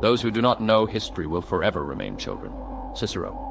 Those who do not know history will forever remain children. Cicero.